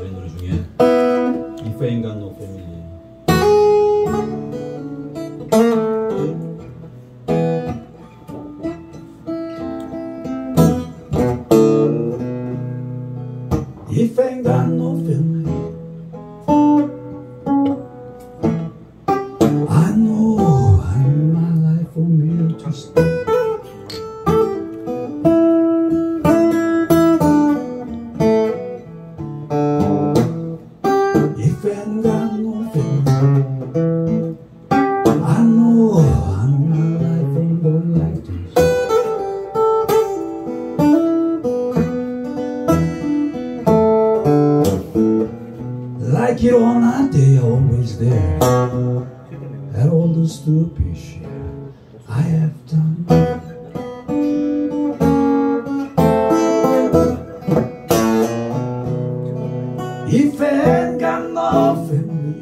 저희 노래 중에 If I Ain't Got No Family If I ain't got It or not, they always there. At all the stupid shit I have done. If I ain't got no family,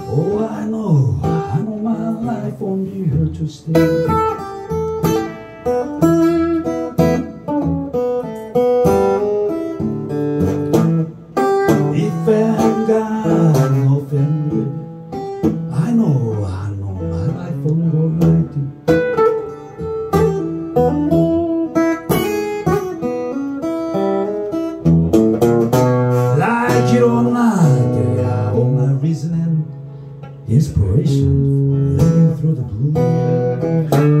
oh, I know, I know my life only here to stay. Inspiration living through the blue. If I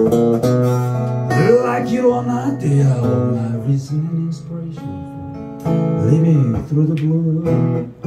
Like you or not, they are my reason and inspiration for living through the blue.